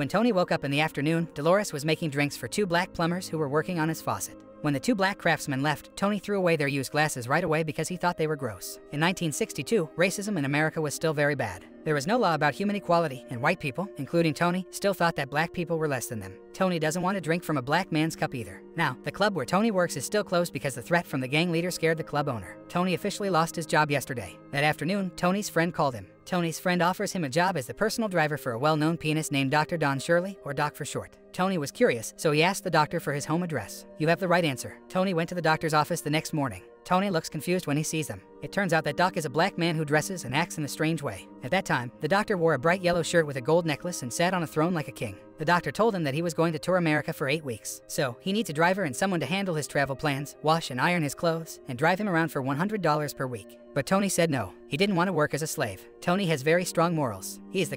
When Tony woke up in the afternoon, Dolores was making drinks for two black plumbers who were working on his faucet. When the two black craftsmen left, Tony threw away their used glasses right away because he thought they were gross. In 1962, racism in America was still very bad. There was no law about human equality, and white people, including Tony, still thought that black people were less than them. Tony doesn't want to drink from a black man's cup either. Now, the club where Tony works is still closed because the threat from the gang leader scared the club owner. Tony officially lost his job yesterday. That afternoon, Tony's friend called him. Tony's friend offers him a job as the personal driver for a well-known pianist named Dr. Don Shirley, or Doc for short. Tony was curious, so he asked the doctor for his home address. You have the right answer. Tony went to the doctor's office the next morning. Tony looks confused when he sees them. It turns out that Doc is a black man who dresses and acts in a strange way. At that time, the doctor wore a bright yellow shirt with a gold necklace and sat on a throne like a king. The doctor told him that he was going to tour America for eight weeks. So, he needs a driver and someone to handle his travel plans, wash and iron his clothes, and drive him around for $100 per week. But Tony said no. He didn't want to work as a slave. Tony has very strong morals. He is the